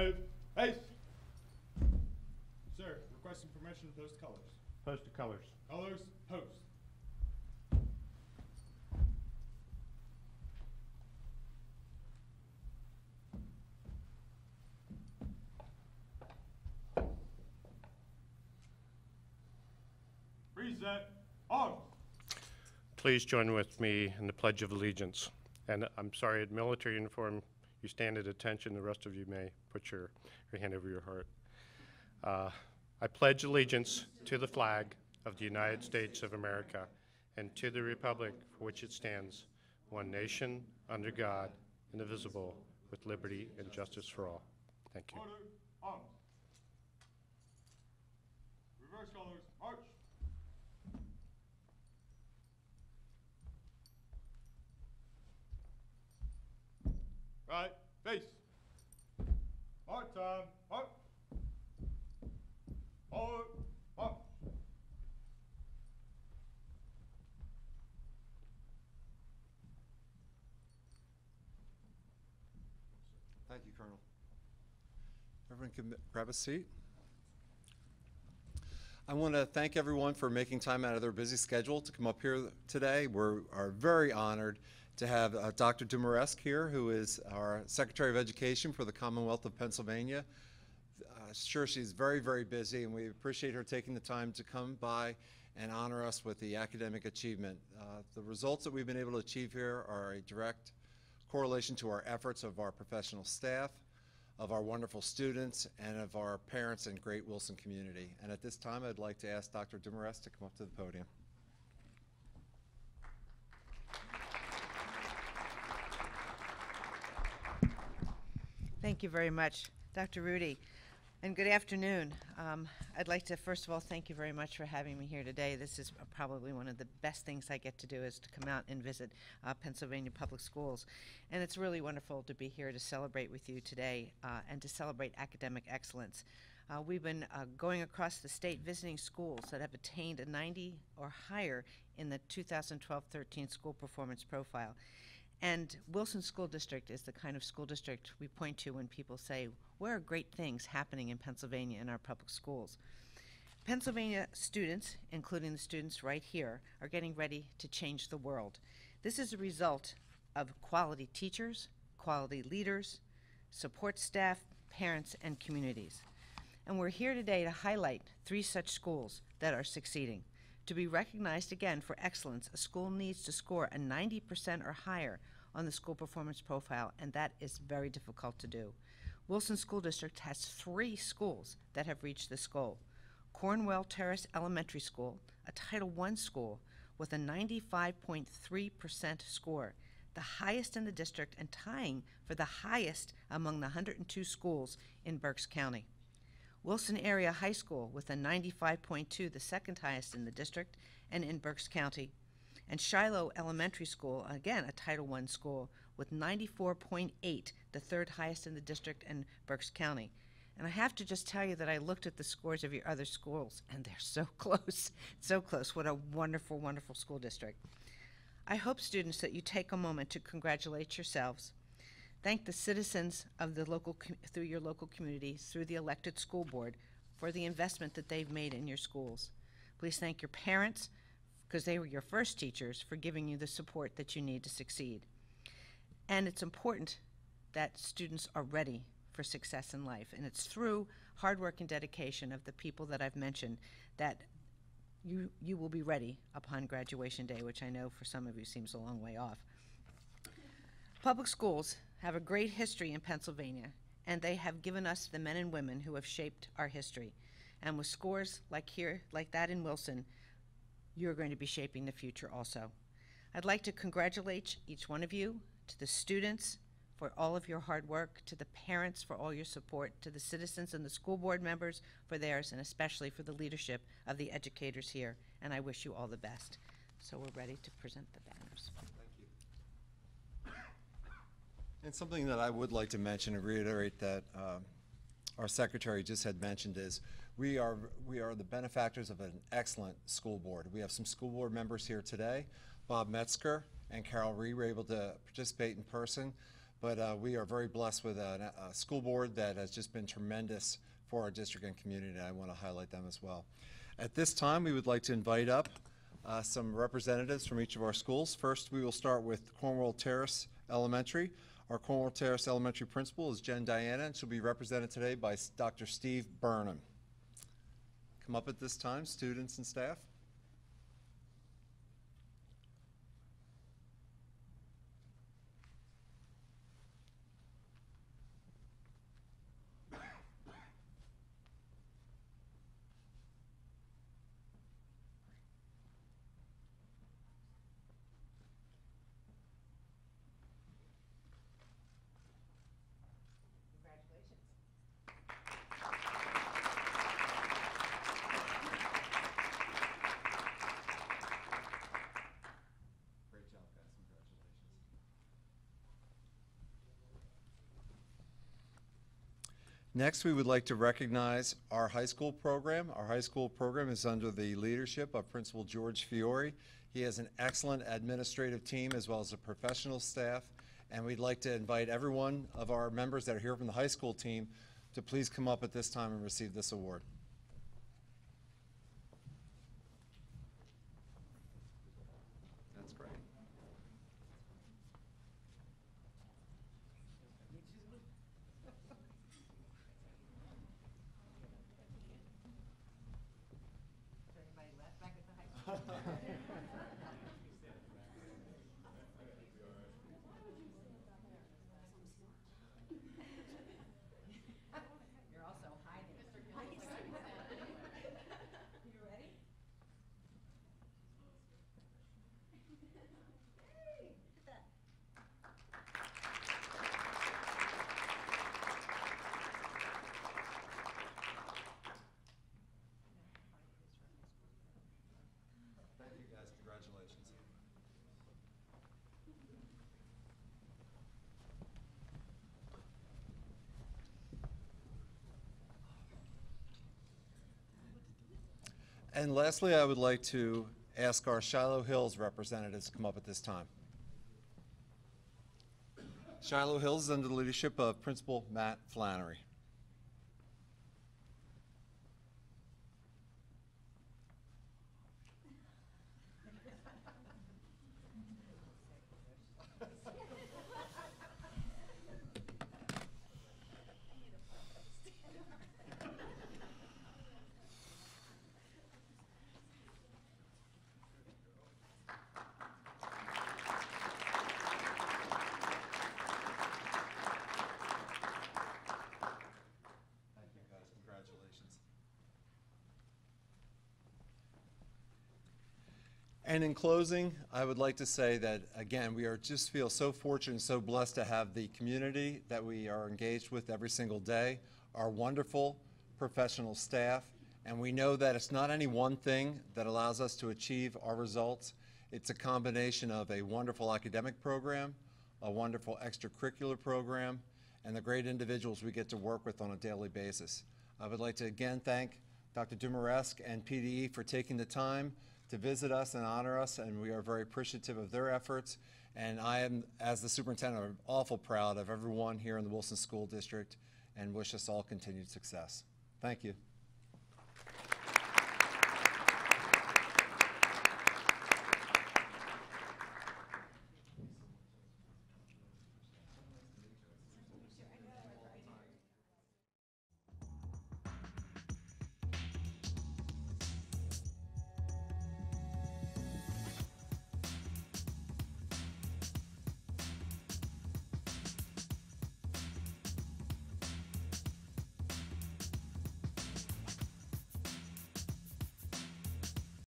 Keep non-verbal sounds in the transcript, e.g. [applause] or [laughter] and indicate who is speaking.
Speaker 1: Move. Face. Sir, requesting permission to post colors.
Speaker 2: Post the colors.
Speaker 1: Colors, post. Present arms.
Speaker 2: Please join with me in the Pledge of Allegiance. And I'm sorry, in military uniform, you stand at attention. The rest of you may put your, your hand over your heart. Uh, I pledge allegiance to the flag of the United States of America and to the republic for which it stands, one nation, under God, indivisible, with liberty and justice for all. Thank you.
Speaker 1: Order, arms. Reverse colors, march. Right, face. Mark time, mark. Forward, march.
Speaker 3: Thank you, Colonel. Everyone can grab a seat. I want to thank everyone for making time out of their busy schedule to come up here today. We are very honored to have uh, Dr. Dumaresq here, who is our Secretary of Education for the Commonwealth of Pennsylvania. Uh, sure, she's very, very busy, and we appreciate her taking the time to come by and honor us with the academic achievement. Uh, the results that we've been able to achieve here are a direct correlation to our efforts of our professional staff, of our wonderful students, and of our parents and great Wilson community. And at this time, I'd like to ask Dr. Dumaresq to come up to the podium.
Speaker 4: Thank you very much, Dr. Rudy. And good afternoon. Um, I'd like to, first of all, thank you very much for having me here today. This is probably one of the best things I get to do is to come out and visit uh, Pennsylvania Public Schools. And it's really wonderful to be here to celebrate with you today uh, and to celebrate academic excellence. Uh, we've been uh, going across the state visiting schools that have attained a 90 or higher in the 2012-13 school performance profile. And Wilson School District is the kind of school district we point to when people say, where are great things happening in Pennsylvania in our public schools? Pennsylvania students, including the students right here, are getting ready to change the world. This is a result of quality teachers, quality leaders, support staff, parents, and communities. And we're here today to highlight three such schools that are succeeding. To be recognized again for excellence, a school needs to score a 90% or higher on the school performance profile, and that is very difficult to do. Wilson School District has three schools that have reached this goal. Cornwall Terrace Elementary School, a Title I school with a 95.3% score, the highest in the district and tying for the highest among the 102 schools in Berks County. Wilson Area High School with a 95.2, the second highest in the district and in Berks County. And Shiloh Elementary School, again a Title I school, with 94.8, the third highest in the district and Berks County. And I have to just tell you that I looked at the scores of your other schools, and they're so [laughs] close, so close. What a wonderful, wonderful school district. I hope, students, that you take a moment to congratulate yourselves Thank the citizens of the local, through your local communities, through the elected school board, for the investment that they've made in your schools. Please thank your parents, because they were your first teachers, for giving you the support that you need to succeed. And it's important that students are ready for success in life. And it's through hard work and dedication of the people that I've mentioned that you, you will be ready upon graduation day, which I know for some of you seems a long way off. Public schools have a great history in Pennsylvania, and they have given us the men and women who have shaped our history. And with scores like here, like that in Wilson, you're going to be shaping the future also. I'd like to congratulate each one of you, to the students for all of your hard work, to the parents for all your support, to the citizens and the school board members for theirs, and especially for the leadership of the educators here. And I wish you all the best. So we're ready to present the banners. Thank you.
Speaker 3: And something that I would like to mention and reiterate that um, our secretary just had mentioned is we are, we are the benefactors of an excellent school board. We have some school board members here today. Bob Metzger and Carol Ree were able to participate in person. but uh, we are very blessed with a, a school board that has just been tremendous for our district and community, and I want to highlight them as well. At this time, we would like to invite up uh, some representatives from each of our schools. First, we will start with Cornwall Terrace Elementary. Our Cornwall Terrace Elementary principal is Jen Diana, and she'll be represented today by Dr. Steve Burnham. Come up at this time, students and staff. Next, we would like to recognize our high school program. Our high school program is under the leadership of Principal George Fiore. He has an excellent administrative team as well as a professional staff, and we'd like to invite every one of our members that are here from the high school team to please come up at this time and receive this award. That's great.
Speaker 4: Everybody left back at the high school? You're also hiding. You ready? Hey, look at that.
Speaker 3: Thank you, guys. Congratulations. And lastly, I would like to ask our Shiloh Hills representatives to come up at this time. Shiloh Hills is under the leadership of Principal Matt Flannery. And in closing, I would like to say that, again, we are just feel so fortunate and so blessed to have the community that we are engaged with every single day, our wonderful professional staff, and we know that it's not any one thing that allows us to achieve our results. It's a combination of a wonderful academic program, a wonderful extracurricular program, and the great individuals we get to work with on a daily basis. I would like to again thank Dr. Dumaresq and PDE for taking the time to visit us and honor us, and we are very appreciative of their efforts. And I am, as the superintendent, I'm awful proud of everyone here in the Wilson School District and wish us all continued success. Thank you.